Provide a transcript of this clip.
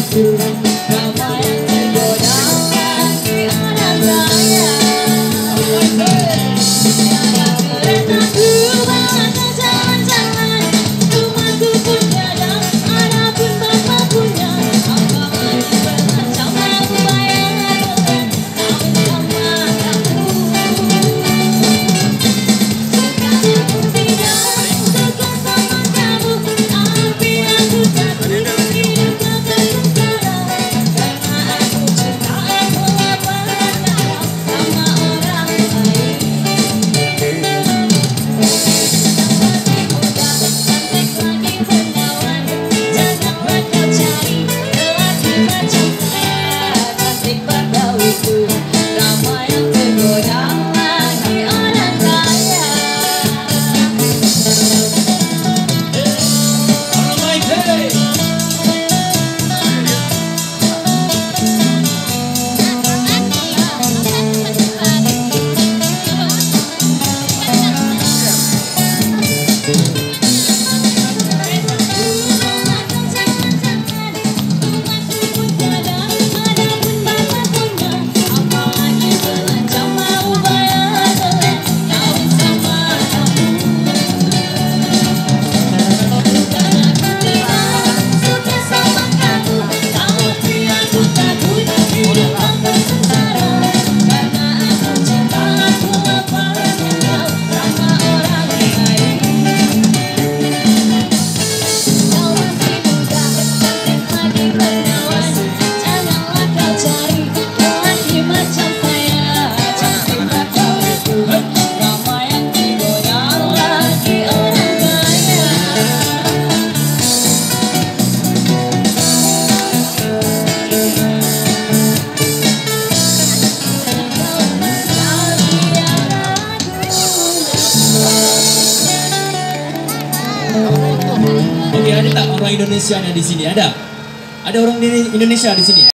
to the Oke, ada tak orang Indonesia di sini? Ada? Ada orang Indonesia di sini?